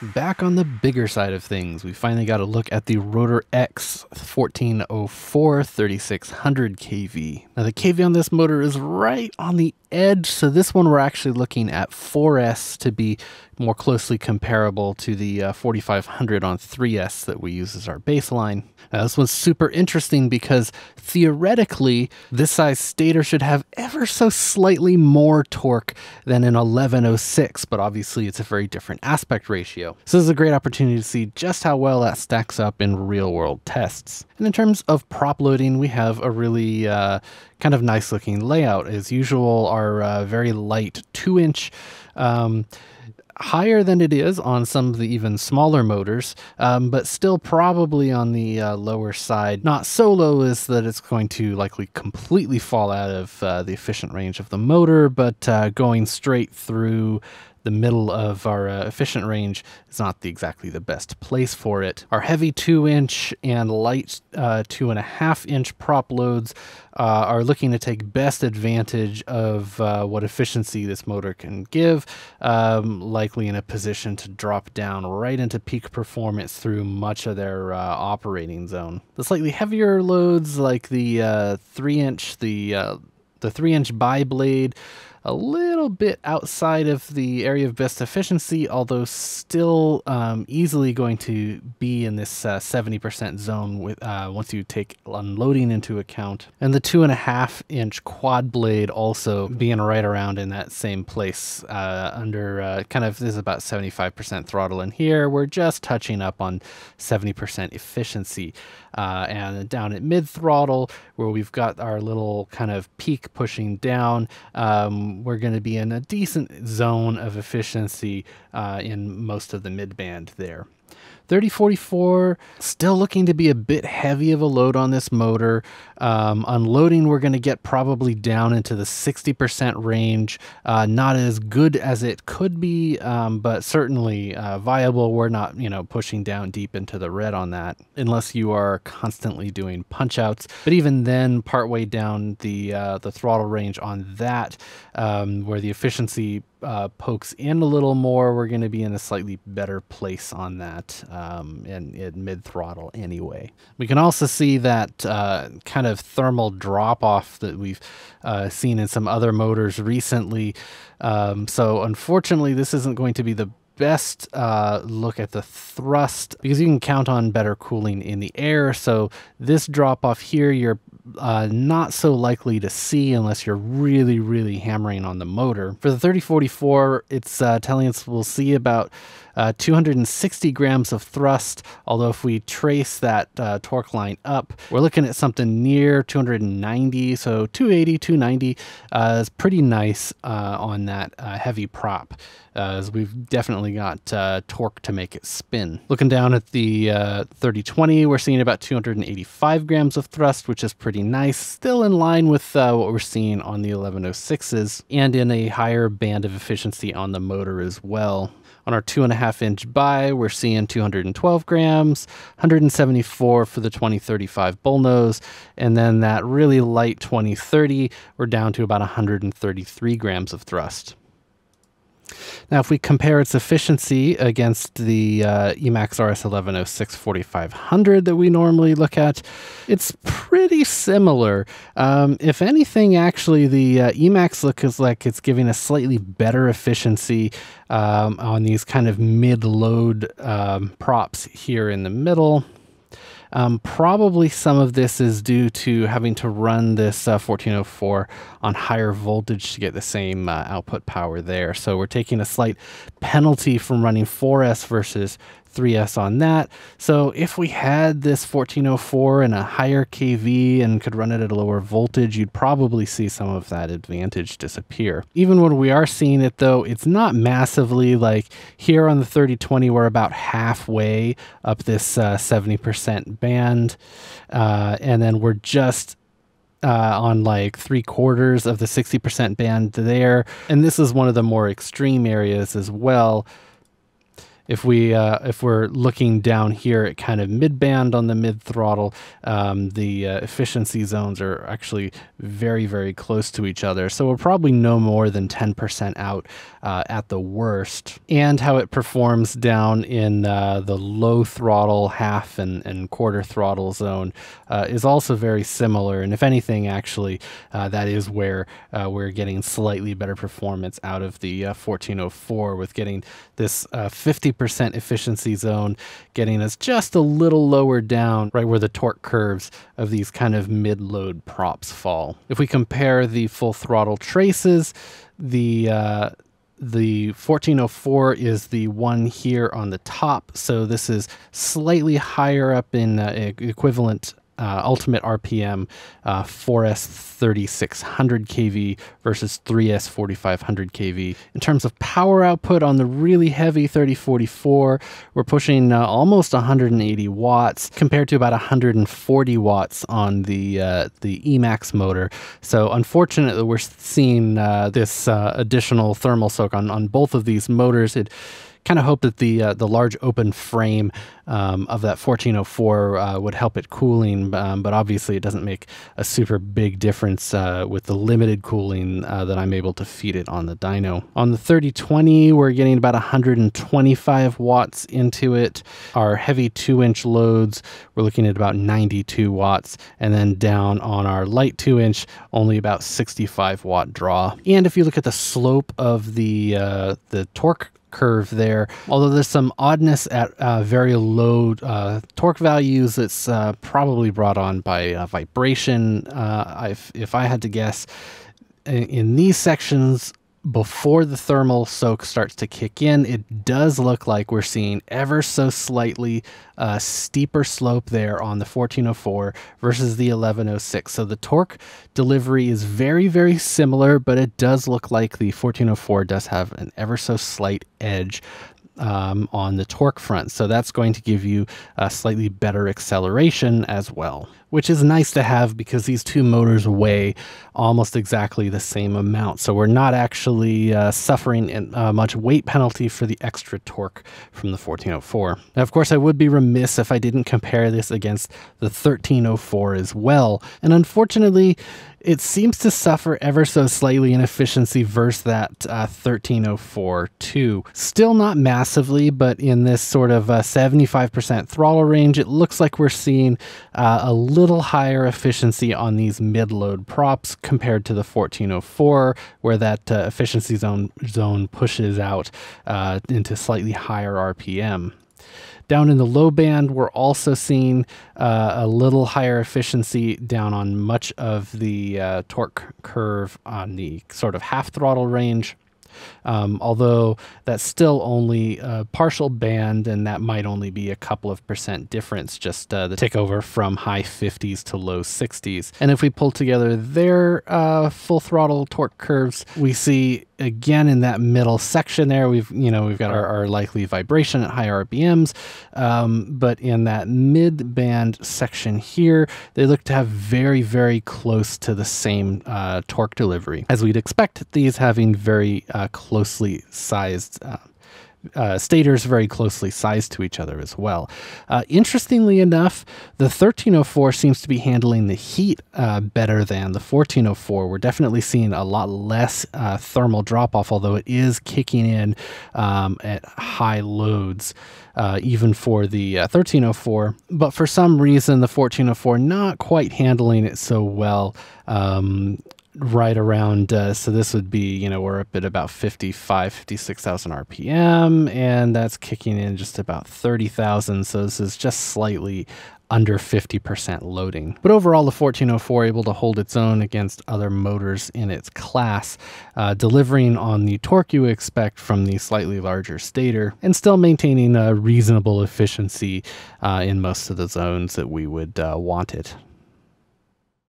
Back on the bigger side of things, we finally got a look at the Rotor X 1404 3600 kV. Now the kV on this motor is right on the edge, so this one we're actually looking at 4S to be more closely comparable to the uh, 4500 on 3S that we use as our baseline. Now, this one's super interesting because theoretically, this size stator should have ever so slightly more torque than an 1106, but obviously it's a very different aspect ratio. So this is a great opportunity to see just how well that stacks up in real world tests. And in terms of prop loading, we have a really uh, kind of nice looking layout. As usual, our uh, very light two inch um, higher than it is on some of the even smaller motors, um, but still probably on the uh, lower side. Not so low as that it's going to likely completely fall out of uh, the efficient range of the motor, but uh, going straight through the middle of our uh, efficient range is not the, exactly the best place for it. Our heavy 2 inch and light uh, 2.5 inch prop loads uh, are looking to take best advantage of uh, what efficiency this motor can give, um, likely in a position to drop down right into peak performance through much of their uh, operating zone. The slightly heavier loads like the uh, 3 inch, the the 3 inch bi blade a little bit outside of the area of best efficiency, although still um, easily going to be in this uh, 70% zone with uh, once you take unloading into account. And the two and a half inch quad blade also being right around in that same place uh, under uh, kind of this is about 75% throttle in here. We're just touching up on 70% efficiency. Uh, and down at mid throttle, where we've got our little kind of peak pushing down, um, we're going to be in a decent zone of efficiency uh, in most of the mid band there. 3044, still looking to be a bit heavy of a load on this motor. Um, unloading, we're going to get probably down into the 60% range. Uh, not as good as it could be, um, but certainly uh, viable. We're not, you know, pushing down deep into the red on that unless you are constantly doing punch outs. But even then, partway down the uh, the throttle range on that, um, where the efficiency uh, pokes in a little more, we're going to be in a slightly better place on that um, in, in mid throttle anyway. We can also see that uh, kind of thermal drop off that we've uh, seen in some other motors recently. Um, so unfortunately, this isn't going to be the best uh, look at the thrust because you can count on better cooling in the air. So this drop off here, you're uh, not so likely to see unless you're really, really hammering on the motor. For the 3044, it's uh, telling us we'll see about uh, 260 grams of thrust, although if we trace that uh, torque line up, we're looking at something near 290, so 280, 290 uh, is pretty nice uh, on that uh, heavy prop, uh, as we've definitely got torque to make it spin. Looking down at the 3020, we're seeing about 285 grams of thrust, which is pretty nice, still in line with what we're seeing on the 1106s, and in a higher band of efficiency on the motor as well. On our two and a half inch bi, we're seeing 212 grams, 174 for the 2035 bullnose, and then that really light 2030, we're down to about 133 grams of thrust. Now, if we compare its efficiency against the uh, Emax RS1106 4500 that we normally look at, it's pretty similar. Um, if anything, actually, the uh, Emax looks like it's giving a slightly better efficiency um, on these kind of mid-load um, props here in the middle. Um, probably some of this is due to having to run this uh, 1404 on higher voltage to get the same uh, output power there. So we're taking a slight penalty from running 4S versus 3S on that. So if we had this 1404 and a higher KV and could run it at a lower voltage, you'd probably see some of that advantage disappear. Even when we are seeing it though, it's not massively like here on the 3020, we're about halfway up this uh, 70% band. Uh, and then we're just uh, on like three quarters of the 60% band there. And this is one of the more extreme areas as well If we uh, if we're looking down here at kind of mid band on the mid throttle, um, the uh, efficiency zones are actually very very close to each other. So we're probably no more than 10% out uh, at the worst. And how it performs down in uh, the low throttle, half and, and quarter throttle zone uh, is also very similar. And if anything, actually, uh, that is where we're getting slightly better performance out of the 1404 with getting this 50% efficiency zone, getting us just a little lower down, right where the torque curves of these kind of mid load props fall. If we compare the full throttle traces, the uh, the 1404 is the one here on the top. So this is slightly higher up in uh, equivalent uh, ultimate RPM uh, 4S 3600 kV versus 3S 4500 kV. In terms of power output on the really heavy 3044, we're pushing uh, almost 180 watts compared to about 140 watts on the uh, the Emax motor. So unfortunately, we're seeing uh, this uh, additional thermal soak on on both of these motors. It kind of hope that the uh, the large open frame um, of that 1404 uh, would help it cooling, um, but obviously it doesn't make a super big difference uh, with the limited cooling uh, that I'm able to feed it on the dyno. On the 3020, we're getting about 125 watts into it. Our heavy two inch loads, we're looking at about 92 watts, and then down on our light two inch, only about 65 watt draw. And if you look at the slope of the uh, the torque curve there. Although there's some oddness at uh, very low uh, torque values, it's uh, probably brought on by vibration. Uh, if, if I had to guess, in, in these sections before the thermal soak starts to kick in, it does look like we're seeing ever so slightly uh, steeper slope there on the 1404 versus the 1106. So the torque delivery is very, very similar, but it does look like the 1404 does have an ever so slight edge um, on the torque front. So that's going to give you a slightly better acceleration as well, which is nice to have because these two motors weigh almost exactly the same amount. So we're not actually uh, suffering uh, much weight penalty for the extra torque from the 1404. Now, of course, I would be remiss if I didn't compare this against the 1304 as well. And unfortunately, it seems to suffer ever so slightly in efficiency versus that uh, 1304 too. Still not massively, but in this sort of uh, 75% throttle range, it looks like we're seeing uh, a little higher efficiency on these mid-load props compared to the 1404, where that uh, efficiency zone zone pushes out uh, into slightly higher RPM. Down in the low band, we're also seeing uh, a little higher efficiency down on much of the uh, torque curve on the sort of half throttle range. Um, although that's still only a partial band, and that might only be a couple of percent difference, just uh, the tick over from high 50s to low 60s. And if we pull together their uh, full throttle torque curves, we see again in that middle section there. We've you know we've got our, our likely vibration at high rpms um, but in that mid band section here they look to have very very close to the same uh, torque delivery. As we'd expect these having very uh, closely sized uh, uh, stators very closely sized to each other as well. Uh, interestingly enough, the 1304 seems to be handling the heat uh, better than the 1404. We're definitely seeing a lot less uh, thermal drop off, although it is kicking in um, at high loads. Uh, even for the 1304, uh, but for some reason the 1404 not quite handling it so well. Um, right around uh, so this would be you know we're up at about 55 56,000 rpm and that's kicking in just about 30,000 so this is just slightly under 50% loading. But overall, the 1404 able to hold its own against other motors in its class, uh, delivering on the torque you expect from the slightly larger stator, and still maintaining a reasonable efficiency uh, in most of the zones that we would uh, want it.